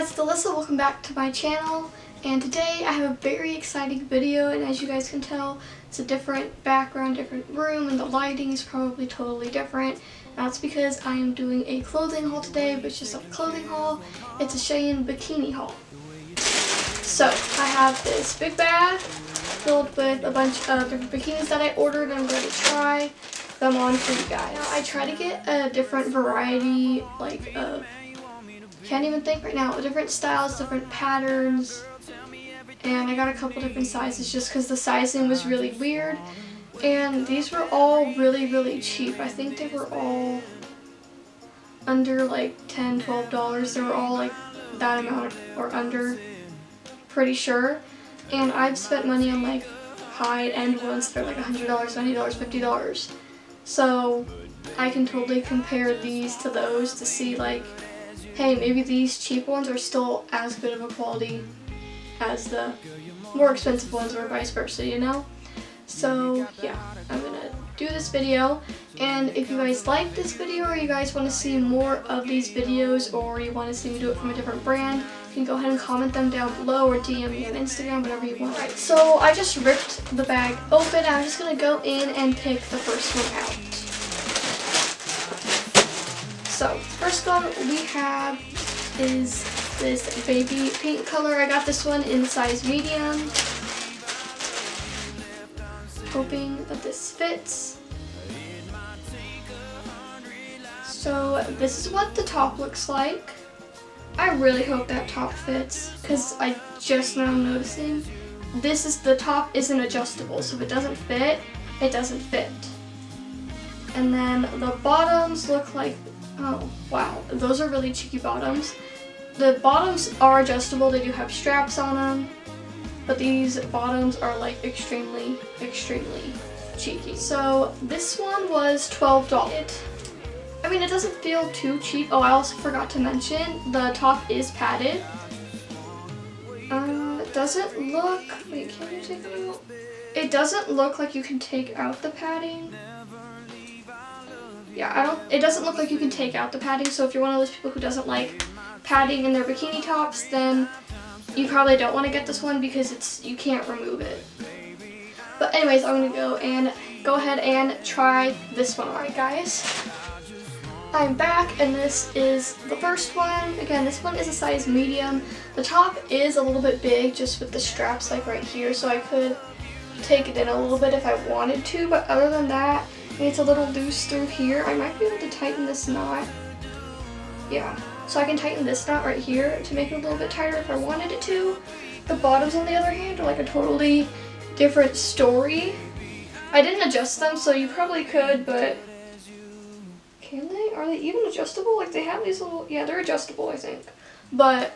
guys, it's Alyssa. Welcome back to my channel. And today I have a very exciting video and as you guys can tell, it's a different background, different room, and the lighting is probably totally different. That's because I am doing a clothing haul today, but it's just a clothing haul. It's a Shein bikini haul. So, I have this big bag filled with a bunch of different bikinis that I ordered and I'm going to try them on for you guys. I try to get a different variety, like, of can't even think right now. Different styles, different patterns. And I got a couple different sizes just because the sizing was really weird. And these were all really, really cheap. I think they were all under like 10 $12. They were all like that amount or under, pretty sure. And I've spent money on like high-end ones that are like $100, $90, $50. So I can totally compare these to those to see like hey, maybe these cheap ones are still as good of a quality as the more expensive ones or vice versa, you know? So yeah, I'm gonna do this video and if you guys like this video or you guys want to see more of these videos or you want to see me do it from a different brand, you can go ahead and comment them down below or DM me on Instagram, whatever you want. Alright, so I just ripped the bag open. I'm just gonna go in and pick the first one out. So, first one we have is this baby pink color. I got this one in size medium. Hoping that this fits. So this is what the top looks like. I really hope that top fits because I just now am noticing this is the top isn't adjustable so if it doesn't fit it doesn't fit and then the bottoms look like Oh, wow. Those are really cheeky bottoms. The bottoms are adjustable. They do have straps on them. But these bottoms are like extremely, extremely cheeky. So this one was $12. I mean, it doesn't feel too cheap. Oh, I also forgot to mention the top is padded. Uh, it doesn't look, wait, can you take it out? It doesn't look like you can take out the padding yeah, I don't, it doesn't look like you can take out the padding, so if you're one of those people who doesn't like padding in their bikini tops, then you probably don't want to get this one because it's, you can't remove it. But anyways, I'm going to go and go ahead and try this one. Alright guys, I'm back and this is the first one. Again, this one is a size medium. The top is a little bit big just with the straps like right here, so I could take it in a little bit if I wanted to, but other than that, it's a little loose through here. I might be able to tighten this knot. Yeah. So I can tighten this knot right here to make it a little bit tighter if I wanted it to. The bottoms, on the other hand, are like a totally different story. I didn't adjust them, so you probably could, but can they? Are they even adjustable? Like they have these little, yeah, they're adjustable, I think. But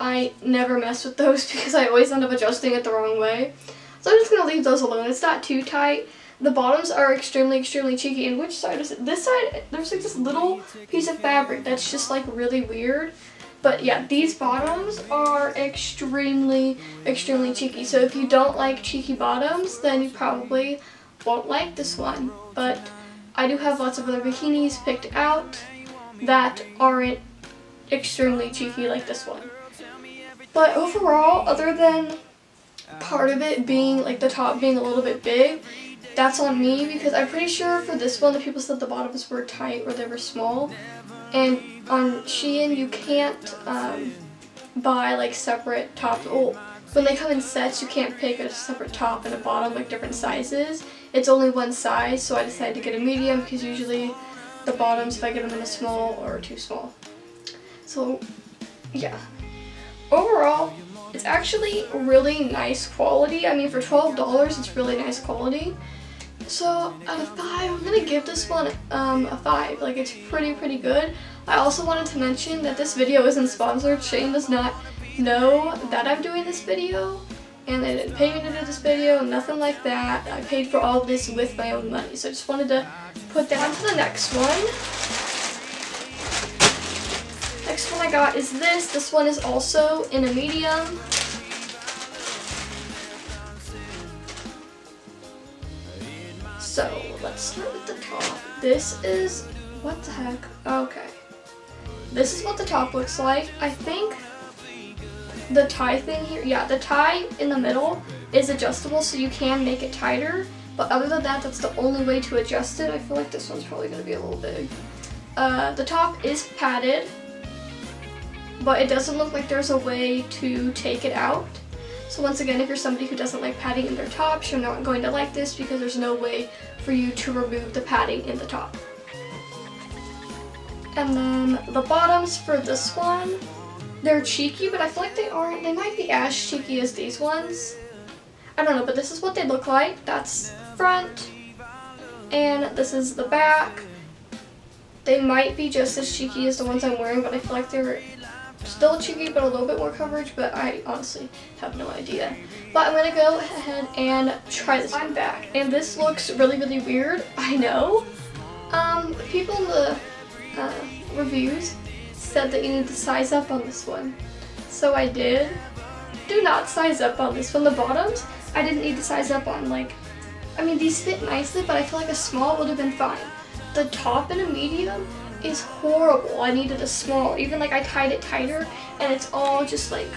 I never mess with those because I always end up adjusting it the wrong way. So I'm just going to leave those alone. It's not too tight. The bottoms are extremely, extremely cheeky. And which side is it? This side, there's like this little piece of fabric that's just like really weird. But yeah, these bottoms are extremely, extremely cheeky. So if you don't like cheeky bottoms, then you probably won't like this one. But I do have lots of other bikinis picked out that aren't extremely cheeky like this one. But overall, other than part of it being like the top being a little bit big, that's on me because I'm pretty sure for this one the people said the bottoms were tight or they were small. And on Shein you can't um, buy like separate tops. Oh, when they come in sets you can't pick a separate top and a bottom like different sizes. It's only one size so I decided to get a medium because usually the bottoms if I get them in a small are too small. So yeah. Overall, it's actually really nice quality. I mean, for $12, it's really nice quality. So out of five, I'm gonna give this one um, a five. Like it's pretty, pretty good. I also wanted to mention that this video isn't sponsored. Shein does not know that I'm doing this video and they didn't pay me to do this video, nothing like that. I paid for all this with my own money. So I just wanted to put that on to the next one. Next one I got is this. This one is also in a medium. Let's start with the top. This is, what the heck? Okay. This is what the top looks like. I think the tie thing here, yeah, the tie in the middle is adjustable so you can make it tighter. But other than that, that's the only way to adjust it. I feel like this one's probably going to be a little big. Uh, the top is padded, but it doesn't look like there's a way to take it out. So once again, if you're somebody who doesn't like padding in their tops, you're not going to like this because there's no way for you to remove the padding in the top. And then the bottoms for this one, they're cheeky, but I feel like they aren't, they might be as cheeky as these ones. I don't know, but this is what they look like. That's front, and this is the back. They might be just as cheeky as the ones I'm wearing, but I feel like they're still cheeky, but a little bit more coverage, but I honestly have no idea. But I'm gonna go ahead and try this. I'm back, and this looks really, really weird, I know. Um, people in the uh, reviews said that you need to size up on this one. So I did. Do not size up on this one. The bottoms, I didn't need to size up on. Like, I mean, these fit nicely, but I feel like a small would have been fine. The top and a medium is horrible. I needed a small. Even like I tied it tighter and it's all just like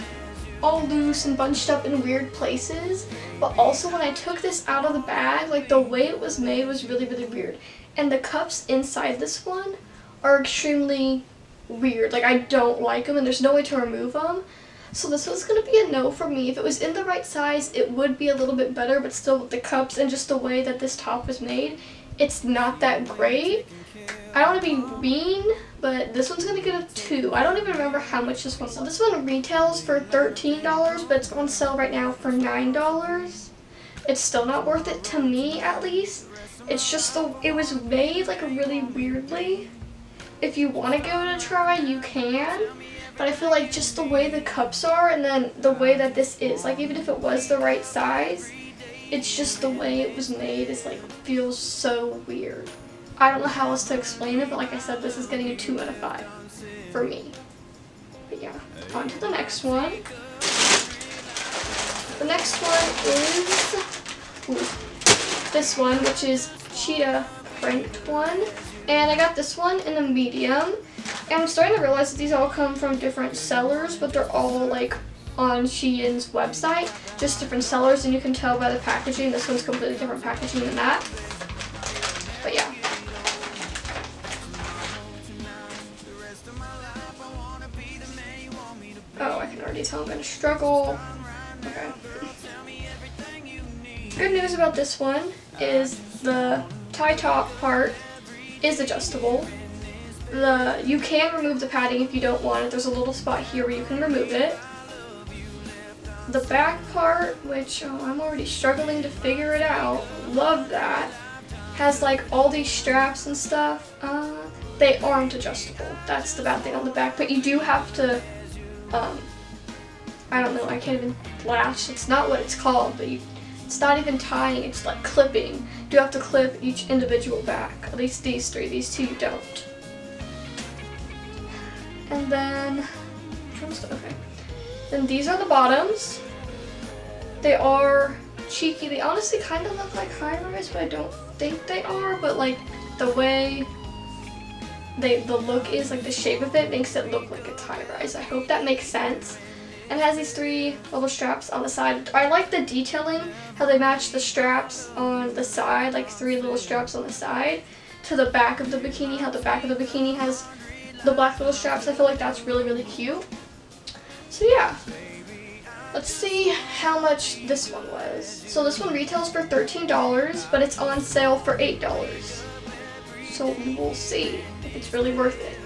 all loose and bunched up in weird places. But also when I took this out of the bag, like the way it was made was really, really weird. And the cups inside this one are extremely weird. Like I don't like them and there's no way to remove them. So this was going to be a no for me. If it was in the right size, it would be a little bit better, but still with the cups and just the way that this top was made, it's not that great. I don't want to be mean, but this one's going to get a 2. I don't even remember how much this one So this one retails for $13, but it's on sale right now for $9. It's still not worth it to me, at least. It's just the, it was made like really weirdly if you want to give it a try, you can. But I feel like just the way the cups are and then the way that this is, like even if it was the right size, it's just the way it was made is like feels so weird. I don't know how else to explain it, but like I said, this is getting a 2 out of 5 for me. But yeah, on to the next one. The next one is ooh, this one, which is cheetah print one. And I got this one in a medium. And I'm starting to realize that these all come from different sellers, but they're all like on Shein's website. Just different sellers, and you can tell by the packaging. This one's completely different packaging than that. Struggle. Okay. Good news about this one is the tie top part is adjustable. The You can remove the padding if you don't want it. There's a little spot here where you can remove it. The back part, which oh, I'm already struggling to figure it out, love that, has like all these straps and stuff. Uh, they aren't adjustable. That's the bad thing on the back, but you do have to, um, I don't know, I can't even latch. It's not what it's called, but you it's not even tying, it's like clipping. You have to clip each individual back. At least these three, these two you don't. And then, okay. Then these are the bottoms. They are cheeky. They honestly kind of look like high rise, but I don't think they are. But like the way they the look is, like the shape of it makes it look like it's high rise. I hope that makes sense and has these three little straps on the side. I like the detailing, how they match the straps on the side, like three little straps on the side, to the back of the bikini, how the back of the bikini has the black little straps. I feel like that's really, really cute. So yeah, let's see how much this one was. So this one retails for $13, but it's on sale for $8. So we will see if it's really worth it.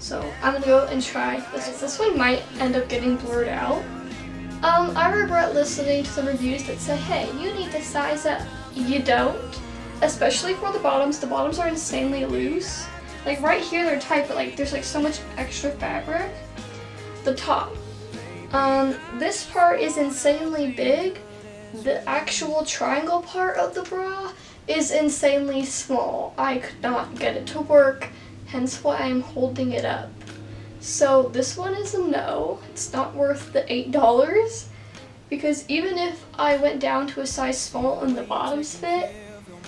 So I'm gonna go and try this. This one might end up getting blurred out. Um, I regret listening to the reviews that say, hey, you need to size up. You don't. Especially for the bottoms. The bottoms are insanely loose. Like right here they're tight, but like there's like so much extra fabric. The top. Um, this part is insanely big. The actual triangle part of the bra is insanely small. I could not get it to work hence why I'm holding it up. So this one is a no. It's not worth the $8 because even if I went down to a size small and the bottoms fit,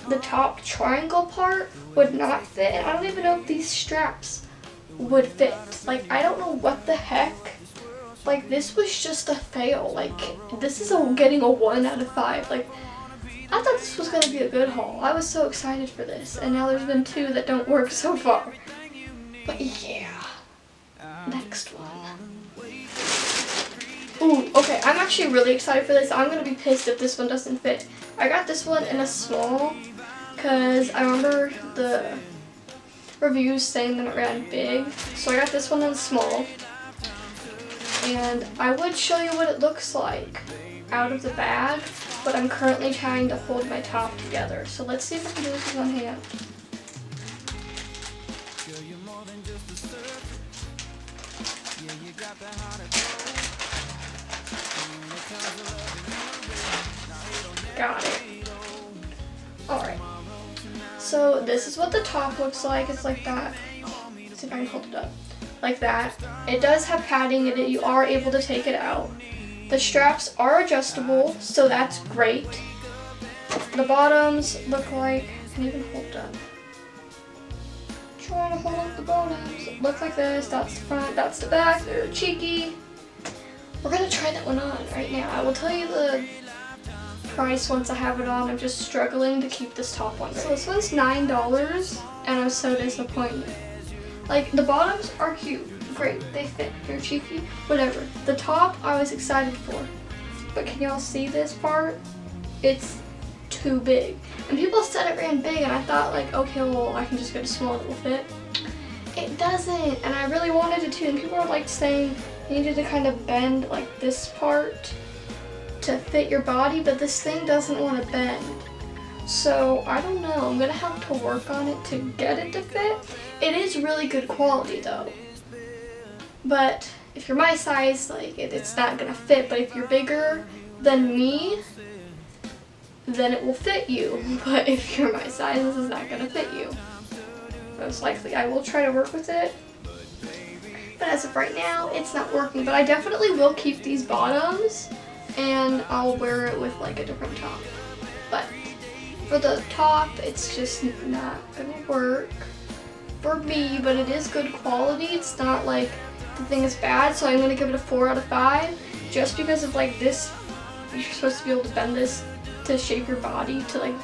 the top triangle part would not fit. I don't even know if these straps would fit. Like, I don't know what the heck like this was just a fail. Like this is a getting a one out of five. Like I thought this was gonna be a good haul. I was so excited for this, and now there's been two that don't work so far. But yeah, next one. Ooh, okay, I'm actually really excited for this. I'm gonna be pissed if this one doesn't fit. I got this one in a small, cause I remember the reviews saying that it ran big. So I got this one in small. And I would show you what it looks like out of the bag, but I'm currently trying to hold my top together. So let's see if I can do this with one hand. Got it. Alright. So this is what the top looks like. It's like that. Let's see if I can hold it up. Like that. It does have padding in it. You are able to take it out. The straps are adjustable, so that's great. The bottoms look like, I can even hold up. Trying to hold up the bottoms. Look like this. That's the front. That's the back. They're cheeky. We're gonna try that one on right now. I will tell you the price once I have it on. I'm just struggling to keep this top on. So this one's $9 and I'm so disappointed. Like the bottoms are cute, great, they fit, they're cheeky, whatever. The top I was excited for, but can y'all see this part? It's too big. And people said it ran big and I thought like, okay, well I can just get a small will fit. It doesn't, and I really wanted it to, and people were like saying you needed to kind of bend like this part to fit your body, but this thing doesn't want to bend. So I don't know, I'm gonna have to work on it to get it to fit. It is really good quality though. But if you're my size, like it, it's not gonna fit, but if you're bigger than me, then it will fit you. But if you're my size, this is not gonna fit you. Most likely I will try to work with it. But as of right now, it's not working. But I definitely will keep these bottoms and I'll wear it with like a different top. But for the top, it's just not gonna work for me, but it is good quality. It's not like the thing is bad, so I'm gonna give it a four out of five just because of like this, you're supposed to be able to bend this to shape your body to like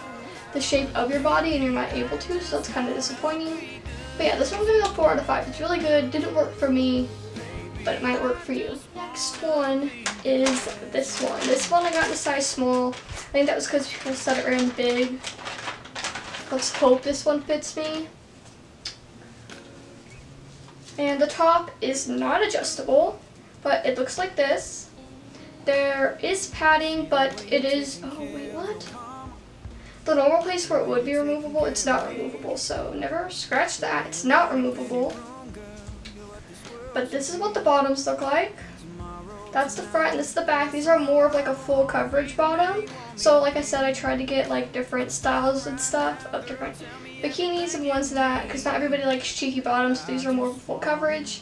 the shape of your body and you're not able to, so that's kind of disappointing. But yeah, this one's gonna be a four out of five. It's really good, didn't work for me, but it might work for you. Next one is this one. This one I got in a size small. I think that was because people said it ran big. Let's hope this one fits me. And the top is not adjustable, but it looks like this. There is padding, but it is, oh wait, what? The normal place where it would be removable, it's not removable, so never scratch that. It's not removable. But this is what the bottoms look like. That's the front and this is the back. These are more of like a full coverage bottom. So like I said, I tried to get like different styles and stuff of different bikinis and ones that, because not everybody likes cheeky bottoms, so these are more full coverage.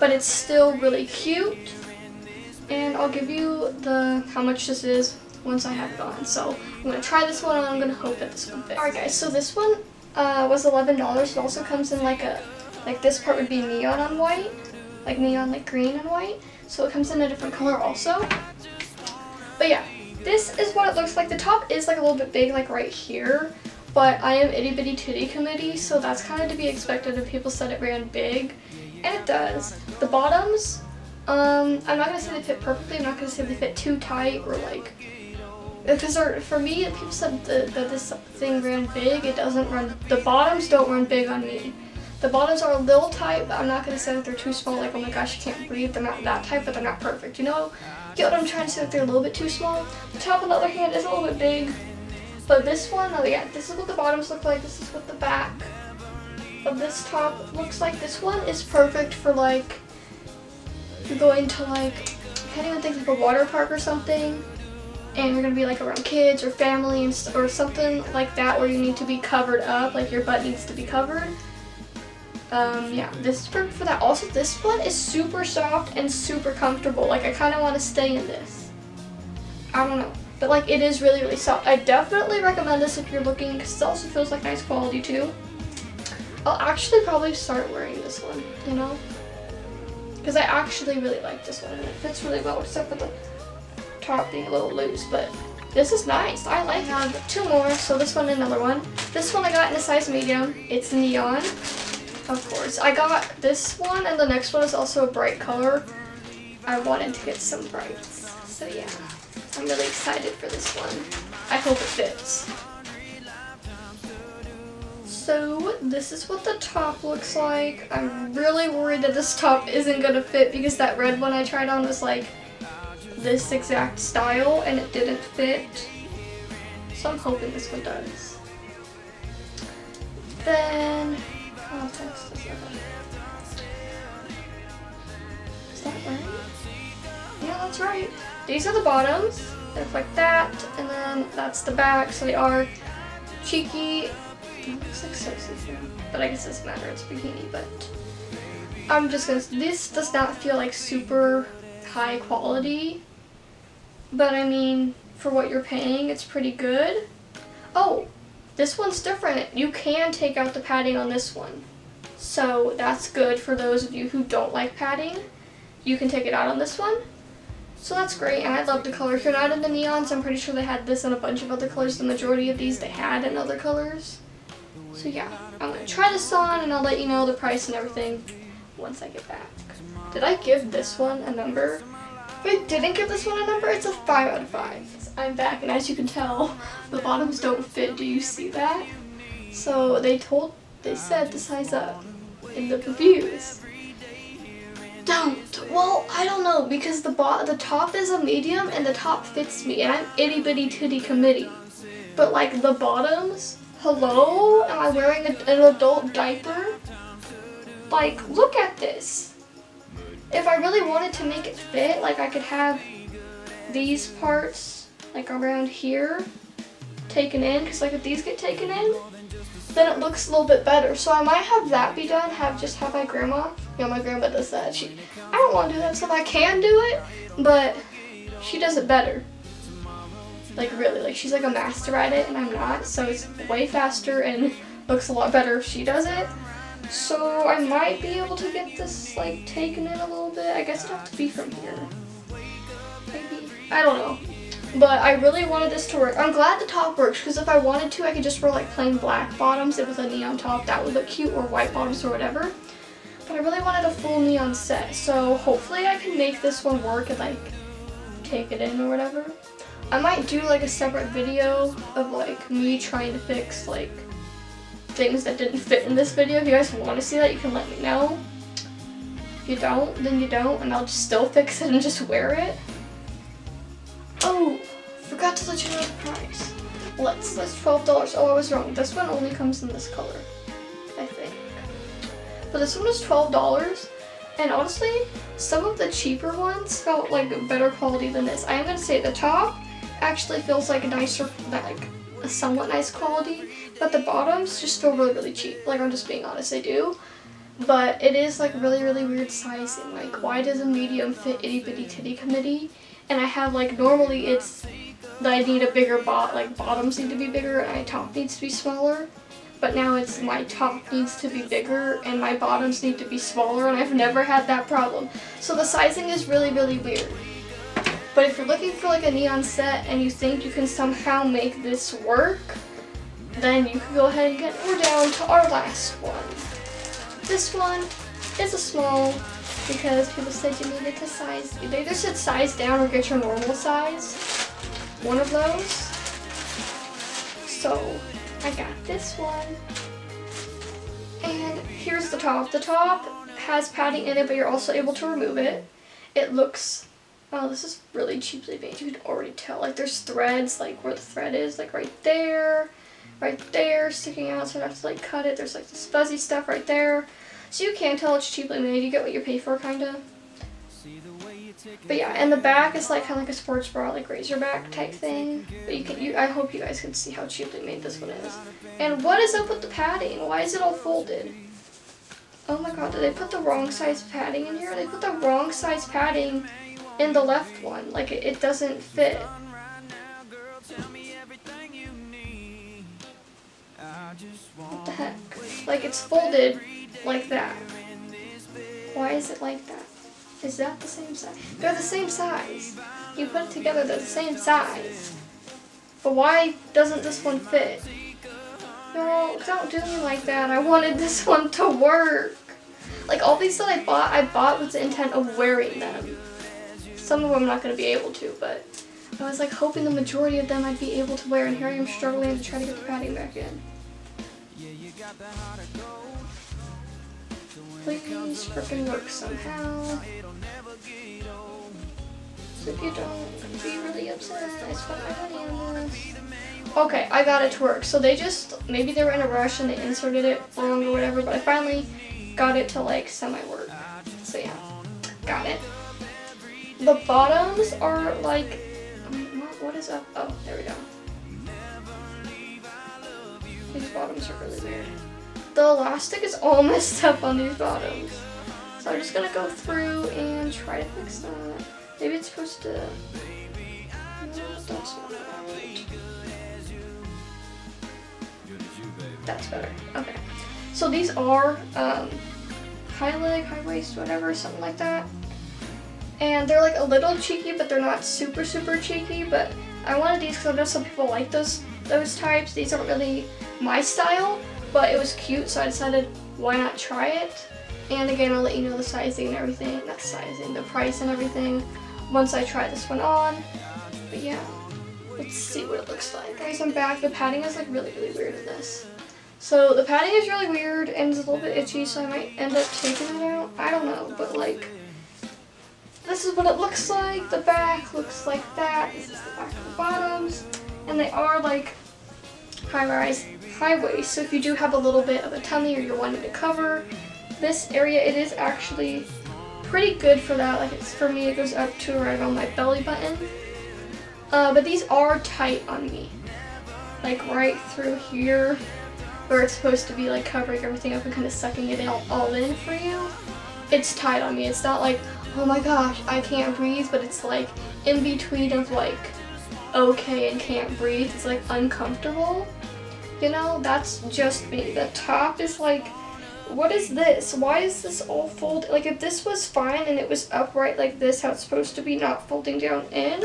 But it's still really cute. And I'll give you the how much this is once I have it on. So I'm going to try this one and I'm going to hope that this one fits. Alright guys, so this one uh, was $11. It also comes in like a, like this part would be neon on white like neon like green and white. So it comes in a different color also. But yeah, this is what it looks like. The top is like a little bit big like right here. But I am itty bitty titty committee, so that's kind of to be expected if people said it ran big. And it does. The bottoms, um, I'm not going to say they fit perfectly. I'm not to say they fit too tight or like because for me, if people said that, that this thing ran big. It doesn't run. The bottoms don't run big on me. The bottoms are a little tight, but I'm not going to say that they're too small, like, oh my gosh, you can't breathe. They're not that tight, but they're not perfect, you know? Get what I'm trying to say, they're a little bit too small. The top, on the other hand, is a little bit big. But this one, oh yeah, this is what the bottoms look like. This is what the back of this top looks like. This one is perfect for, like, you're going to, like, I can't even think of a water park or something and you're gonna be like around kids or family or something like that where you need to be covered up, like your butt needs to be covered. Um, yeah, this is perfect for that. Also, this one is super soft and super comfortable. Like, I kind of want to stay in this. I don't know. But, like, it is really, really soft. I definitely recommend this if you're looking, because it also feels like nice quality, too. I'll actually probably start wearing this one, you know? Because I actually really like this one and it fits really well except for the top being a little loose. But this is nice. I like it. I have two more. So this one and another one. This one I got in a size medium. It's neon. Of course. I got this one and the next one is also a bright color. I wanted to get some brights. So yeah. I'm really excited for this one. I hope it fits. So this is what the top looks like. I'm really worried that this top isn't going to fit because that red one I tried on was like this exact style and it didn't fit. So I'm hoping this one does. Then, context is Is that right? Yeah, that's right. These are the bottoms. They look like that. And then that's the back. So they are cheeky it looks like so see But I guess it doesn't matter, it's bikini, but I'm just gonna, this does not feel like super high quality, but I mean, for what you're paying, it's pretty good. Oh, this one's different. You can take out the padding on this one. So that's good for those of you who don't like padding. You can take it out on this one. So that's great, and I love the color. If you're not into neons, I'm pretty sure they had this in a bunch of other colors. The majority of these they had in other colors. So yeah, I'm going to try this on and I'll let you know the price and everything once I get back. Did I give this one a number? If I didn't give this one a number, it's a 5 out of 5. I'm back and as you can tell, the bottoms don't fit. Do you see that? So they told, they said to size up in the reviews. Don't. Well, I don't know because the bot the top is a medium and the top fits me and I'm itty bitty titty committee. But like the bottoms, Hello? Am I wearing a, an adult diaper? Like, look at this. If I really wanted to make it fit, like I could have these parts, like around here, taken in, because like if these get taken in, then it looks a little bit better. So I might have that be done, have just have my grandma. Yeah, my grandma does that. She, I don't want to do that stuff. I can do it, but she does it better. Like really, like she's like a master at it and I'm not, so it's way faster and looks a lot better if she does it. So I might be able to get this like taken in a little bit. I guess it'd have to be from here. Maybe. I don't know. But I really wanted this to work. I'm glad the top works because if I wanted to, I could just wear like plain black bottoms it with a neon top. That would look cute or white bottoms or whatever. But I really wanted a full neon set. So hopefully I can make this one work and like take it in or whatever. I might do like a separate video of like me trying to fix like things that didn't fit in this video. If you guys want to see that, you can let me know. If you don't, then you don't, and I'll just still fix it and just wear it. Oh, forgot to let you know the price. Let's, that's $12. Oh, I was wrong. This one only comes in this color, I think. But this one was $12. And honestly, some of the cheaper ones felt like better quality than this. I am going to say the top actually feels like a nicer, like a somewhat nice quality, but the bottoms just feel really, really cheap. Like I'm just being honest, they do. But it is like really, really weird sizing. Like why does a medium fit itty bitty titty committee? And I have like normally it's that I need a bigger bot, like bottoms need to be bigger and my top needs to be smaller. But now it's my top needs to be bigger and my bottoms need to be smaller and I've never had that problem. So the sizing is really, really weird. But if you're looking for like a neon set and you think you can somehow make this work, then you can go ahead and get, we're down to our last one. This one is a small because people said you needed to size, they either said size down or get your normal size. One of those. So I got this one. And here's the top. The top has padding in it, but you're also able to remove it. It looks Oh, this is really cheaply made. You can already tell. Like, there's threads, like, where the thread is, like, right there, right there, sticking out, so I have to, like, cut it. There's, like, this fuzzy stuff right there. So you can tell it's cheaply made. You get what you pay for, kind of. But yeah, and the back is, like, kind of like a sports bra, like, racerback type thing. But you can, you, I hope you guys can see how cheaply made this one is. And what is up with the padding? Why is it all folded? Oh my god, did they put the wrong size padding in here? They put the wrong size padding in the left one. Like, it, it doesn't fit. What the heck? Like, it's folded like that. Why is it like that? Is that the same size? They're the same size. You put it together, they're the same size. But why doesn't this one fit? No, don't do me like that. I wanted this one to work. Like all these that I bought, I bought with the intent of wearing them. Some of them I'm not going to be able to, but I was like hoping the majority of them I'd be able to wear, and here I am struggling to try to get the padding back in. Please freaking work somehow. So if you don't, be really upset. I spent my money on this. Okay, I got it to work. So they just, maybe they were in a rush and they inserted it wrong or whatever, but I finally got it to like semi-work. So yeah, got it. The bottoms are like, what is up? Oh, there we go. These bottoms are really weird. The elastic is all messed up on these bottoms. So I'm just gonna go through and try to fix that. Maybe it's supposed to, no, that's better, okay. So these are um, high leg, high waist, whatever, something like that. And they're like a little cheeky, but they're not super, super cheeky. But I wanted these because I know some people like those those types. These aren't really my style, but it was cute, so I decided why not try it. And again, I'll let you know the sizing and everything, not sizing, the price and everything once I try this one on. But yeah, let's see what it looks like. Guys, I'm back. The padding is like really, really weird in this. So the padding is really weird and it's a little bit itchy, so I might end up taking it out. I don't know, but like, this is what it looks like. The back looks like that. This is the back of the bottoms. And they are like high-rise, high waist. So if you do have a little bit of a tummy or you're wanting to cover this area, it is actually pretty good for that. Like it's for me, it goes up to right around my belly button. Uh, but these are tight on me. Like right through here where it's supposed to be like covering everything up and kind of sucking it all, all in for you, it's tight on me. It's not like, oh my gosh, I can't breathe, but it's like in between of like okay and can't breathe. It's like uncomfortable. You know, that's just me. The top is like, what is this? Why is this all folded? Like if this was fine and it was upright like this, how it's supposed to be, not folding down in,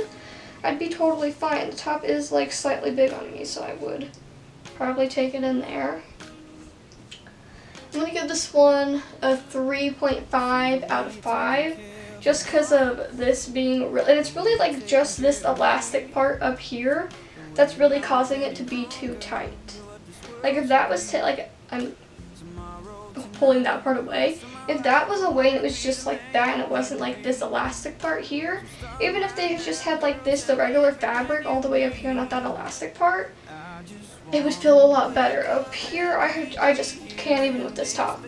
I'd be totally fine. The top is like slightly big on me, so I would probably take it in there. I'm gonna give this one a 3.5 out of 5 just because of this being real and it's really like just this elastic part up here that's really causing it to be too tight like if that was like I'm pulling that part away if that was away and it was just like that and it wasn't like this elastic part here even if they just had like this the regular fabric all the way up here not that elastic part it would feel a lot better. Up here, I, I just can't even with this top.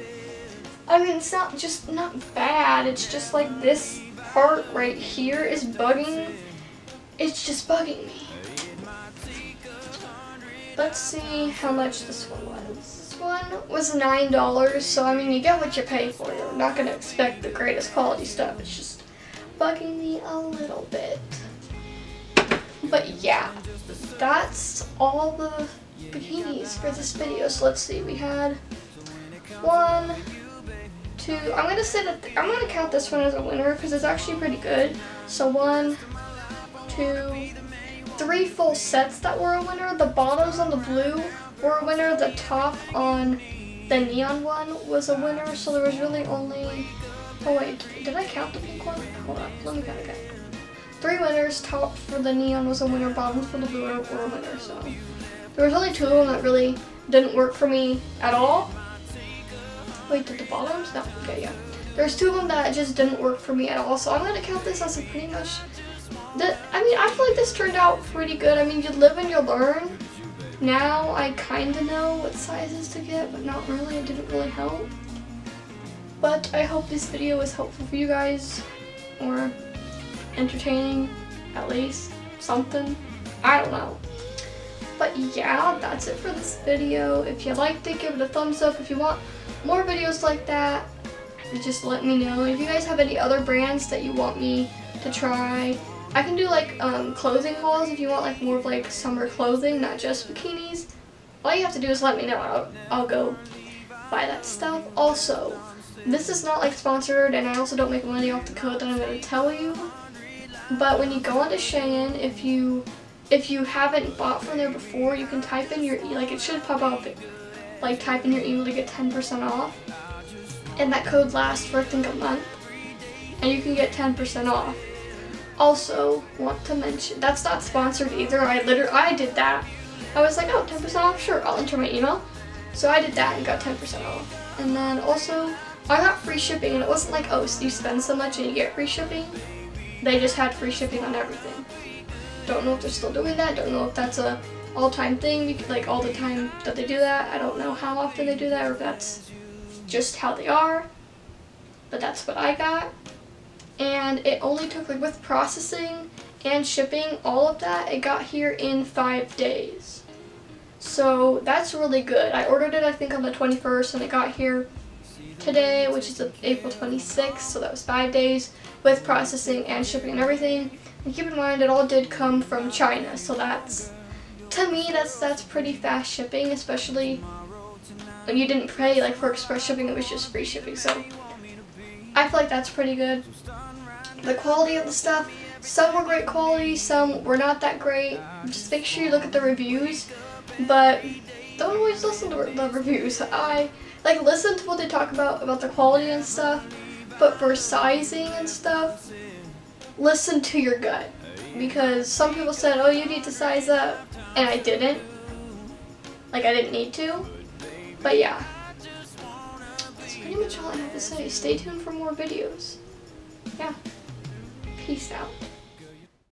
I mean, it's not just not bad. It's just like this part right here is bugging. It's just bugging me. Let's see how much this one was. This one was $9, so I mean, you get what you pay for. You're not going to expect the greatest quality stuff. It's just bugging me a little bit. But yeah, that's all the bikinis for this video. So let's see, we had one, two, I'm going to say that, I'm going to count this one as a winner because it's actually pretty good. So one, two, three full sets that were a winner. The bottoms on the blue were a winner. The top on the neon one was a winner. So there was really only, oh wait, did I count the pink one? Hold on, let me count again. Three winners, top for the neon was a winner, bottoms for the blue were a winner, so. There was only two of them that really didn't work for me at all. Wait, did the bottoms? No, okay, yeah. There's two of them that just didn't work for me at all, so I'm gonna count this as a pretty much, the, I mean, I feel like this turned out pretty good. I mean, you live and you learn. Now I kind of know what sizes to get, but not really, it didn't really help. But I hope this video was helpful for you guys, or entertaining, at least, something. I don't know. But yeah, that's it for this video. If you liked it, give it a thumbs up. If you want more videos like that, just let me know. If you guys have any other brands that you want me to try, I can do like um, clothing hauls if you want like more of like summer clothing, not just bikinis. All you have to do is let me know. I'll, I'll go buy that stuff. Also, this is not like sponsored and I also don't make money off the code that I'm going to tell you. But when you go onto Shein, if you if you haven't bought from there before, you can type in your e like it should pop up like type in your email to get 10% off. And that code lasts for I think a month. And you can get 10% off. Also, want to mention that's not sponsored either. I literally I did that. I was like, oh, 10% off, sure, I'll enter my email. So I did that and got 10% off. And then also I got free shipping and it wasn't like, oh, so you spend so much and you get free shipping. They just had free shipping on everything. Don't know if they're still doing that. Don't know if that's a all-time thing, like all the time that they do that. I don't know how often they do that or if that's just how they are. But that's what I got. And it only took, like with processing and shipping, all of that, it got here in five days. So that's really good. I ordered it, I think, on the 21st and it got here today, which is April 26th, so that was five days with processing and shipping and everything. And keep in mind, it all did come from China, so that's, to me, that's that's pretty fast shipping, especially when you didn't pay like for express shipping, it was just free shipping, so I feel like that's pretty good. The quality of the stuff, some were great quality, some were not that great. Just make sure you look at the reviews, but don't always listen to the reviews. I like listen to what they talk about about the quality and stuff, but for sizing and stuff, listen to your gut because some people said, "Oh, you need to size up," and I didn't. Like I didn't need to. But yeah. That's pretty much all I have to say. Stay tuned for more videos. Yeah. Peace out.